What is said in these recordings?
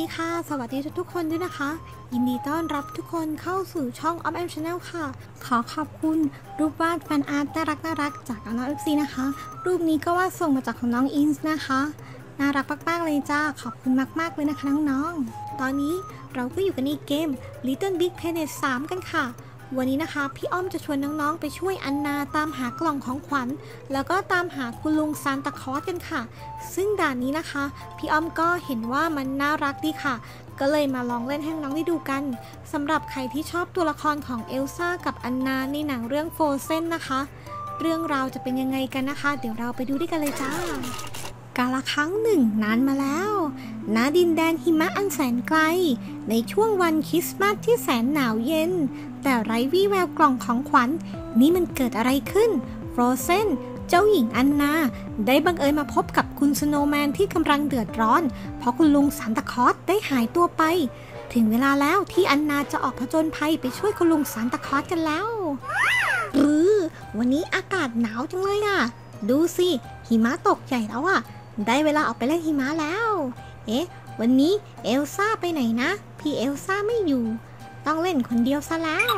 ดีค่ะ สวัสดีทุกๆคนด้วยนะคะ ยินดีต้อนรับทุกคนเข้าสู่ช่อง of M Channel ค่ะ ขอขอบคุณรูปวาด fan art น่ารักน่ารักจากน้อง FC นะคะ รูปนี้ก็ว่าส่งมาจากของน้องอินส์นะคะ น่ารักมากๆเลยจ้า ขอบคุณมากๆเลยนะคะน้องๆ ตอนนี้เราก็อยู่กันในเกม Little Big Planet 3 กันค่ะ วันนี้นะคะ พี่อ้อมจะชวนน้องๆ ไปช่วยอันนาตามหากล่องของขวัญ แล้วก็ตามหาคุณลุงซานตาคอสกันค่ะ ซึ่งด่านนี้นะคะ พี่อ้อมก็เห็นว่ามันน่ารักดีค่ะ ก็เลยมาลองเล่นให้น้องได้ดูกันสำหรับใครที่ชอบตัวละครของเอลซ่ากับอันนาในหนังเรื่องโฟเซนนะคะ เรื่องราวจะเป็นยังไงกันนะคะ เดี๋ยวเราไปดูด้วยกันเลยจ้า กาลครั้งหนึ่งนานมาแล้ว ณ ดินแดนหิมะอันแสนไกล ในช่วงวันคริสต์มาสที่แสนหนาวเย็น แต่ไร้วี่แววกล่องของขวัญ นี่มันเกิดอะไรขึ้น Frozen เจ้าหญิงอันนา ได้บังเอิญมาพบกับคุณ snowman ที่กำลังเดือดร้อน เพราะคุณลุงซานตาคอสได้หายตัวไป ถึงเวลาแล้วที่อันนาจะออกผจญภัยไปช่วยคุณลุงซานตาคอสกันแล้วหรือวันนี้อากาศหนาวจังเลยอะ ดูสิหิมะตกใหญ่แล้วอะ ได้เวลาออกไปเล่นหิมะแล้ว เอ๊ะ วันนี้เอลซ่าไปไหนนะ พี่เอลซ่าไม่อยู่ ต้องเล่นคนเดียวซะแล้ว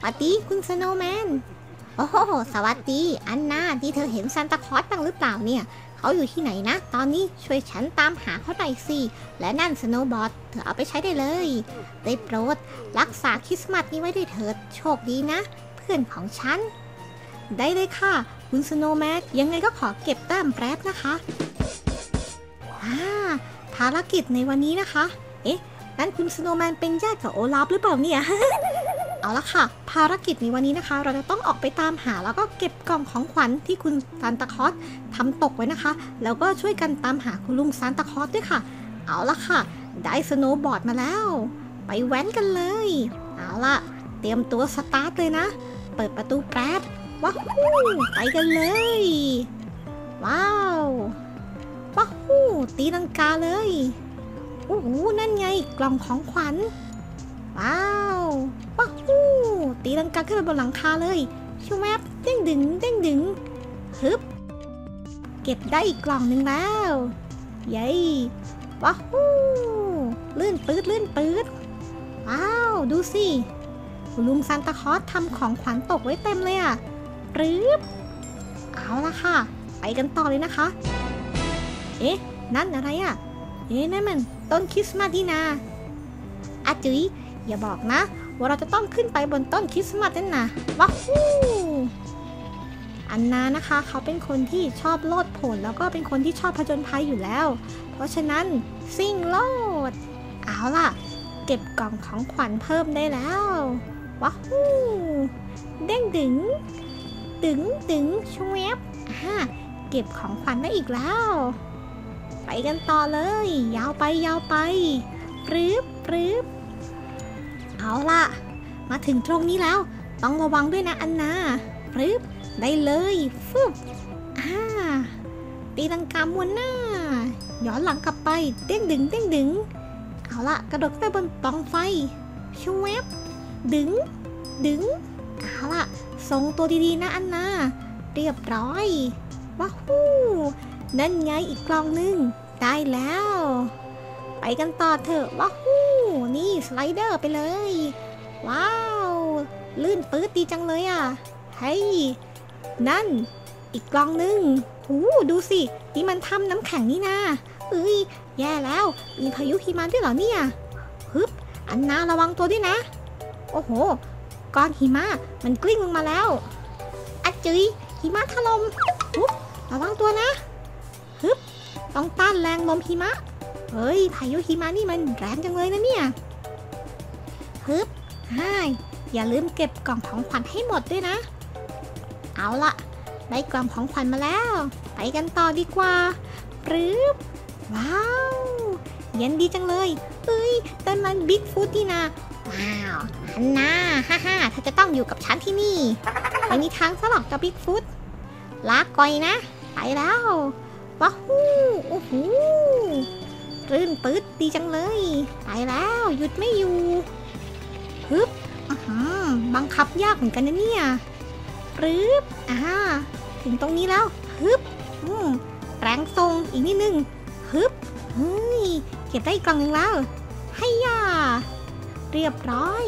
สวัสดีคุณสโนว์แมน โอ้โห สวัสดี อันนาที่เธอเห็นซานตาคลอสบ้างหรือเปล่าเนี่ย เขาอยู่ที่ไหนนะ ตอนนี้ช่วยฉันตามหาเขาหน่อยสิ และนั่นสโนว์บอทเธอเอาไปใช้ได้เลย ได้โปรด รักษาคริสต์มาสนี้ไว้ด้วยเถิด โชคดีนะ เพื่อนของฉัน ได้เลยค่ะ คุณสโนแมนยังไงก็ขอเก็บแต้มแป๊บนะคะอ่าภารกิจในวันนี้นะคะ เอ๊ะนั่นคุณ snowman เป็นญาติกับโอลาฟหรือเปล่าเนี่ย เอาละค่ะ ภารกิจในวันนี้นะคะ เราจะต้องออกไปตามหาแล้วก็เก็บกล่องของขวัญที่คุณซานตาคอสทำตกไว้นะคะ แล้วก็ช่วยกันตามหาคุณลุงซานตาคอสด้วยค่ะ เอาละค่ะ ได้สโนบอร์ดมาแล้ว ไปแว้นกันเลย เอาละเตรียมตัวสตาร์ทเลยนะ เปิดประตูแป๊บ ว้าวไปกันเลย ว้าวว้าวตีลังกาเลยโอ้โหนั่นไงกล่องของขวัญ ว้าวว้าวตีลังกาขึ้นไปบนหลังคาเลยชูแวบเด้งดึงเด้งดึงฮึบเก็บได้อีกกล่องหนึ่งแล้วเย้ว้าวลื่นปืดลื่นปืดว้าว ดูสิลุงซานตาคอสทำของขวัญตกไว้เต็มเลยอะ ปรึ๊บเอาละค่ะ ไปกันต่อเลยนะคะ เอ๊ะ นั่นอะไรอะเอ๊ะนั่นมันต้นคริสต์มาสนี่นาอาจุ๋ยอย่าบอกนะ ว่าเราจะต้องขึ้นไปบนต้นคริสต์มาสนั่นนะว้าวอันนานะคะ เขาเป็นคนที่ชอบโลดโผนแล้วก็เป็นคนที่ชอบผจญภัยอยู่แล้ว เพราะฉะนั้นซิ่งโลด เอาล่ะ เก็บกล่องของขวัญเพิ่มได้แล้วว้าวเด้งดึง ดึงดึงชวบอ่าเก็บของขวัญได้อีกแล้ว ไปกันต่อเลย ยาวไปยาวไปปรึบปรึบเอาล่ะ มาถึงตรงนี้แล้ว ต้องระวังด้วยนะอันนาปรึบได้เลยฟึบอ่าตีลังกามวนหน้า ย้อนหลังกลับไปเด้งดึงเด้งดึง เอาล่ะกระโดดไปบนปองไฟชวบดึง ดึง เอาล่ะ ทรงตัวดีๆนะอันนาเรียบร้อย ว้าวฮู้นั่นไงอีกกล่องหนึ่งได้แล้ว ไปกันต่อเถอะว้าวฮู้นี่สไลเดอร์ไปเลย ว้าว ลื่นปื๊ดดีจังเลยอะเฮ้ยนั่น อีกกล่องหนึ่งหูดูสิ นี่มันทำน้ำแข็งนี่นาเอ้ย แย่แล้ว มีพายุหิมะด้วยเหรอเนี่ยฮึบอันนาระวังตัวด้วยนะ โอ้โห ก้อนหิมะมันกลิ้งลงมาแล้วอัจจุยหิมะถล่มปุ๊บระวังตัวนะฮึบต้องต้านแรงลมหิมะ เฮ้ย พายุหิมะนี่มันแรงจังเลยนะเนี่ยฮึบให้อย่าลืมเก็บกล่องของขวัญให้หมดด้วยนะ เอาละได้กล่องของขวัญมาแล้ว ไปกันต่อดีกว่าปรึ๊บว้าว เย็นดีจังเลย เอ้ยแต่มันบิ๊กฟูดนี่นะว้าว นนาฮ่าฮ่าเธอจะต้องอยู่กับฉันที่นี่ไม่มีทางสลอกกับบิ๊กฟุตลาก่อยนะ ไปแล้วว้าวโอ้โหรื่นปื๊ดดีจังเลย ไปแล้ว หยุดไม่อยู่ฮึบอ่าฮะบังคับยากเหมือนกันนะเนี่ยปรึ๊บอ่าถึงตรงนี้แล้วฮึบอืมแปลงทรงอีกนิดนึงฮึบเฮ้ยเก็บได้อีกกล่องหนึ่งแล้วให้ยาเรียบร้อย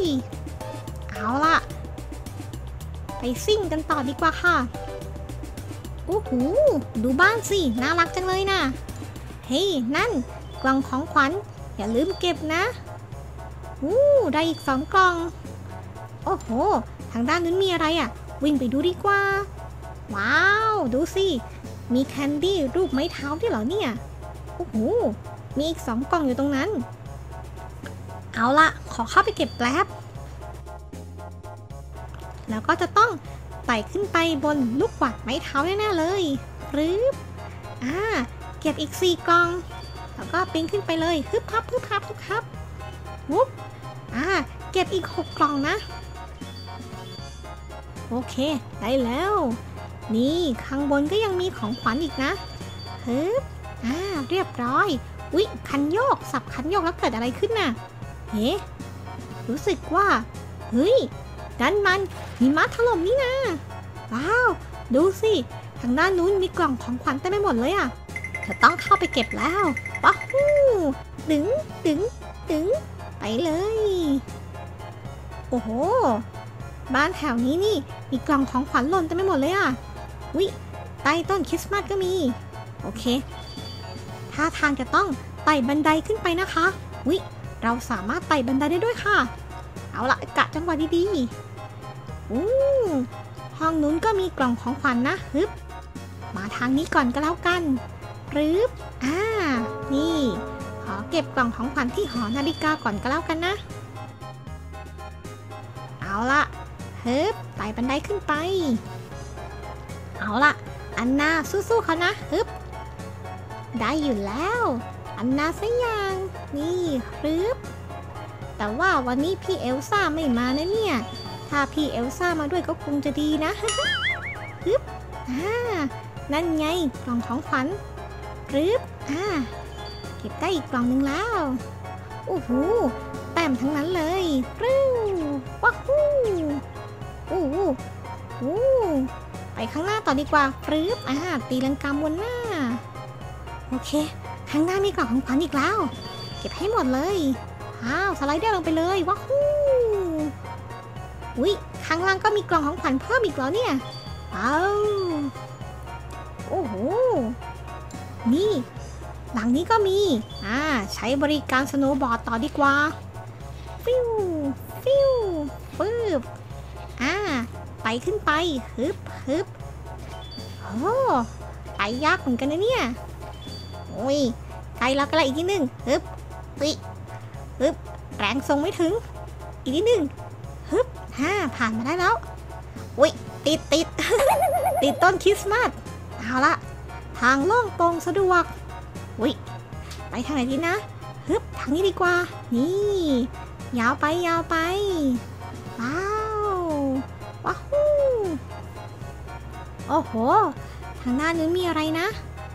เอาล่ะ ไปซิ่งกันต่อดีกว่าค่ะโอ้โหดูบ้านสิ น่ารักจังเลยนะเฮ้ยนั่น กล่องของขวัญ อย่าลืมเก็บนะอู้ได้อีกสองกล่อง โอ้โห ทางด้านนั้นมีอะไรอะ่ะ วิ่งไปดูดีกว่า ว้าว ดูสิ มีแคนดี้รูปไม้เท้าด้วยเหรอเนี่ย โอ้โห มีอีกสองกล่องอยู่ตรงนั้น เอาละขอเข้าไปเก็บแป๊บ แล้วก็จะต้องไต่ขึ้นไปบนลูกกวาดไม้เท้าแน่ๆเลยรึบอ่า เก็บอีกสี่กล่อง แล้วก็ปีนขึ้นไปเลยฮึบพับฮึบพับฮึบพับวุ๊บอ่า เก็บอีกหกกล่องนะ โอเค ได้แล้ว นี่ข้างบนก็ยังมีของขวัญอีกนะฮึบอ่า เรียบร้อยอุ๊ยคันโยก สับคันโยกแล้วเกิดอะไรขึ้นน่ะ เฮ้ รู้สึกว่า เฮ้ย ด้านมันหิมะถล่มนี่นะว้าว ดูสิ ทางด้านนู้นมีกล่องของขวัญเต็มไปหมดเลยอะ่ะเธอต้องเข้าไปเก็บแล้วว้าวดึงดึงดึงไปเลย โอ้โห บ้านแถวนี้นี่ มีกล่องของขวัญหล่นเต็มไปหมดเลยอะ่ะวิใต้ต้นคริสต์มาสก็มี โอเคท่าทางจะต้องไต่บันไดขึ้นไปนะคะวิเราสามารถไต่บันไดได้ด้วยค่ะ เอาละกะจังหวะดีๆ อู้ห้องนู้นก็มีกล่องของขวัญนนะฮึบมาทางนี้ก่อนก็แล้วกันรึบอ่า นี่ ขอเก็บกล่องของขวัญที่หอนาฬิกาก่อนก็แล้วกันนะ เอาละฮึบไต่บันไดขึ้นไป เอาละอันนาสู้ๆเขานะฮึบได้อยู่แล้ว อันนาสักอย่าง นี่รึบแต่ว่าวันนี้พี่เอลซ่าไม่มานะเนี่ย ถ้าพี่เอลซ่ามาด้วยก็คงจะดีนะฮึบอ่านั่นไงกล่องของขวัญรึบอ่าเก็บได้อีกกล่องหนึ่งแล้วโอ้โหแต้มทั้งนั้นเลยรึว้าฮู้โอ้โหโอ้ไปข้างหน้าต่อดีกว่าปรึบอ่าตีลังกามวนหน้า โอเค ข้างหน้ามีกล่องของขวัญอีกแล้ว เก็บให้หมดเลยอ้าวสไลเดอร์ลงไปเลยว้าว อุ้ยข้างล่างก็มีกล่องของขวัญเพิ่มอีกแล้วเนี่ย เอาโอ้โห นี่ หลังนี้ก็มี อ่า ใช้บริการสโนว์บอร์ดต่อดีกว่า ฟิว ฟิวปึ๊บอ่า ไปขึ้นไป ฮึบฮึบโอ้ไปยากเหมือนกันนะเนี่ย โอ้ยไกลแล้วก็เลอีกนิดนึงฮึบปิฮึบ แรงทรงไม่ถึง อีกนิดนึง ฮึบฮ่าผ่านมาได้แล้วอุ้ยติดติดติดต้นคริสต์มาสเอาละทางล่องโปร่งสะดวกอุ้ยไปทางไหนดีนะฮึบทางนี้ดีกว่า นี่ ยาวไปยาวไป ว้าวว้าวโอ้โห ทางหน้านี้มีอะไรนะ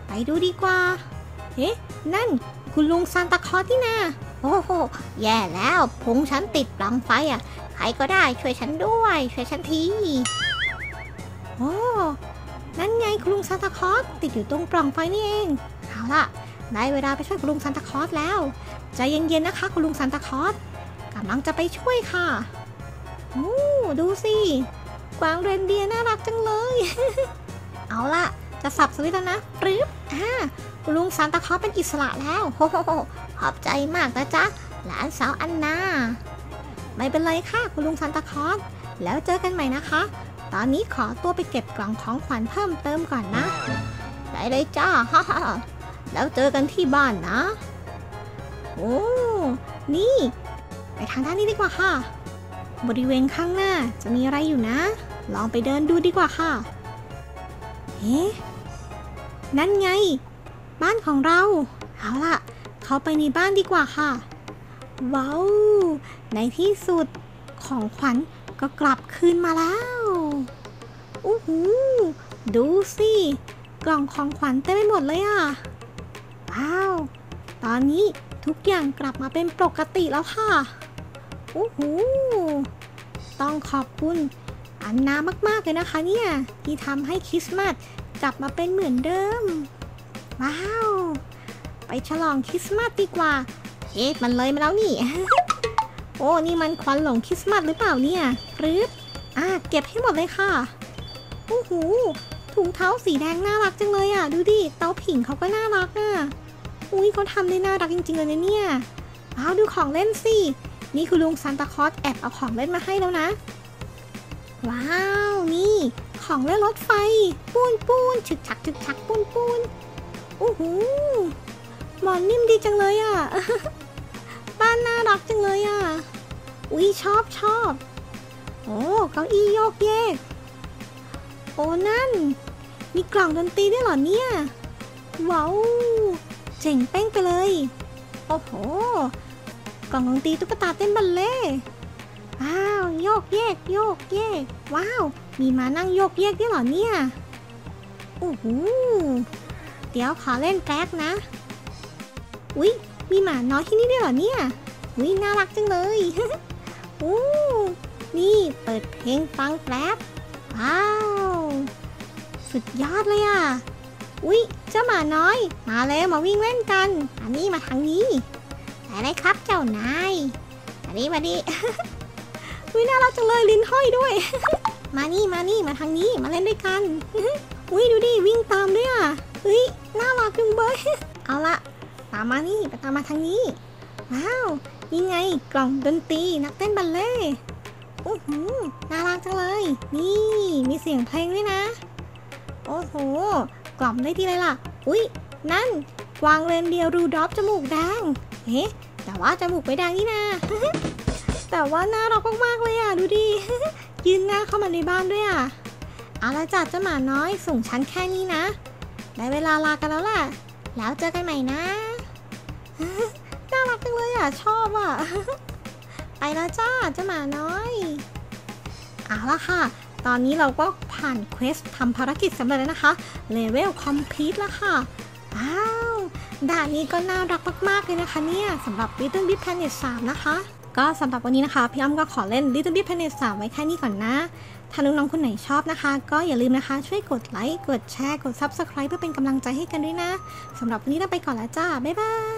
ไปดูดีกว่าเอ๊ะนั่นคุณลุงซานตาคลอสที่นาโอ้โห แย่แล้วพุงฉันติดปลั๊มไฟอะ ใครก็ได้ช่วยฉันด้วย ช่วยฉันที โอ้ นั่นไงคุณลุงซานตาคอสติดอยู่ตรงปล่องไฟนี่เอง เอาล่ะ ได้เวลาไปช่วยคุณลุงซานตาคอสแล้ว ใจเย็นๆนะคะคุณลุงซานตาคอสกำลังจะไปช่วยค่ะโอ้ดูสิกวางเรนเดียร์น่ารักจังเลย เอาล่ะ จะสับสวิตช์แล้วนะปรึ๊บอ่าคุณลุงซานตาคอสเป็นอิสระแล้วโอ้โหขอบใจมากนะจ๊ะ หลานสาวอันนา ไม่เป็นไรค่ะคุณลุงซานตาคอสแล้วเจอกันใหม่นะคะ ตอนนี้ขอตัวไปเก็บกล่องของขวัญเพิ่มเติมก่อนนะ ได้เลยจ้าฮ่าฮแล้วเจอกันที่บ้านนะ โอ้ นี่ ไปทางด้านนี้ดีกว่าค่ะ บริเวณข้างหน้าจะมีอะไรอยู่นะ ลองไปเดินดูดีกว่าค่ะเฮ้นั่นไง บ้านของเรา เอาล่ะ เข้าไปในบ้านดีกว่าค่ะ ว้าว ในที่สุดของขวัญก็กลับคืนมาแล้วอู้หูดูสิ กล่องของขวัญเต็มไปหมดเลยอะ ว้าว ตอนนี้ทุกอย่างกลับมาเป็นปกติแล้วค่ะอู้หูต้องขอบคุณอันนามากๆเลยนะคะเนี่ย ที่ทำให้คริสต์มาสกลับมาเป็นเหมือนเดิม ว้าว ไปฉลองคริสต์มาสดีกว่า เอ๊ะมันเลยมาแล้วนี่ โอ้นี่มันควันหลงคริสต์มาสหรือเปล่าเนี่ยหรืออะเก็บให้หมดเลยค่ะโอ้โหถุงเท้าสีแดงน่ารักจังเลยอะ ดูดิเตาผิงเขาก็น่ารักอะอุ้ยเขาทำได้น่ารักจริงๆเลยนะเนี่ยว้าวดูของเล่นสิ นี่คือลุงซานตาคลอสแอบเอาของเล่นมาให้แล้วนะ ว้าว นี่ ของเล่นรถไฟ ปูนปูนฉึกฉักฉึกฉักปูนปูนโอ้โห หมอนนิ่มดีจังเลยอะ บ้านน่ารักจังเลยอะ อุ้ยชอบชอบ โอ้เก้าอี้โยกเยก โอ้นั่น มีกล่องดนตรีด้วยเหรอเนี่ย ว้าวเจ๋งเป้งไปเลย โอ้โห กล่องดนตรีตุ๊กตาเต้นบัลเล่ว้าวโยกเยกโยกเยก ว้าว มีมานั่งโยกเยกด้วยเหรอเนี่ยโอ้โหเดี๋ยวขอเล่นแกร็กนะ อุ๊ยมีหมาน้อยที่นี่ด้วยเหรอเนี่ยอุ๊ยน่ารักจังเลยโอ้นี่เปิดเพลงฟังแกร็บว้าว สุดยอดเลยอะอุ๊ยเจ้าหมาน้อย มาเลยมาวิ่งเล่นกัน อันนี้มาทางนี้ไปเลยครับเจ้านายมาดิมาดิอุ๊ยน่ารักจังเลยลิ้นห้อยด้วย มานี่มานี่มาทางนี้มาเล่นด้วยกันอุ๊ยดูดิวิ่งตามด้วยอะเฮ้ยน่ารักจังเบยเอาละามมานี่ไปตามมาทางนี้ ว้าวนี่ไงกล่องดนตรีนักเต้นบัลเล่ต์โอ้โหน่ารักจังเลย นี่มีเสียงเพลงด้วยนะ โอ้โห กล่อมได้ที่เลยล่ะ อุ๊ย นั่นกวางเรนเดียร์รูดอฟจมูกแดงเอ๊ะแต่ว่าจมูกไม่แดงนี่นะแต่ว่าน่ารักมากๆเลยอะ ดูดิยืนหน้าเข้ามาในบ้านด้วยอะเอาละจัดเจ้าหมาน้อยส่งฉันแค่นี้นะ ได้เวลาลากันแล้วล่ะ แล้วเจอกันใหม่นะ น่ารักจังเลยอะ ชอบอะ ไปแล้วจ้าเจ้าหมาน้อยเอาละค่ะ ตอนนี้เราก็ผ่าน quest ทำภารกิจสำเร็จแล้วนะคะ level complete แล้วค่ะว้าวด่านนี้ก็น่ารักมาก ๆ เลยนะคะเนี่ยสำหรับ Little Big Planet 3 นะคะ ก็สำหรับวันนี้นะคะ พี่อ้ำก็ขอเล่น Little Big Planet 3 ไว้แค่นี้ก่อนนะถ้าน้องๆคนไหนชอบนะคะ ก็อย่าลืมนะคะ ช่วยกดไลค์ กดแชร์ กด Subscribe เพื่อเป็นกำลังใจให้กันด้วยนะสำหรับวันนี้เราไปก่อนแล้วจ้า บ๊ายบาย